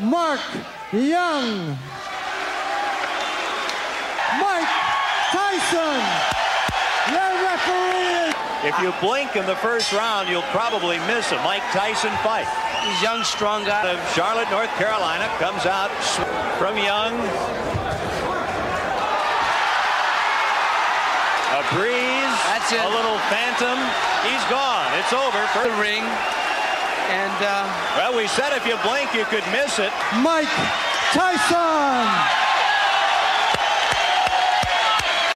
Mark Young. Mike Tyson. Your referee is If you blink in the first round, you'll probably miss a Mike Tyson fight. He's young, strong guy. Of Charlotte, North Carolina, comes out from Young. A breeze. That's it. A little phantom. He's gone. It's over. For the ring. Uh, well, we said if you blink, you could miss it. Mike Tyson.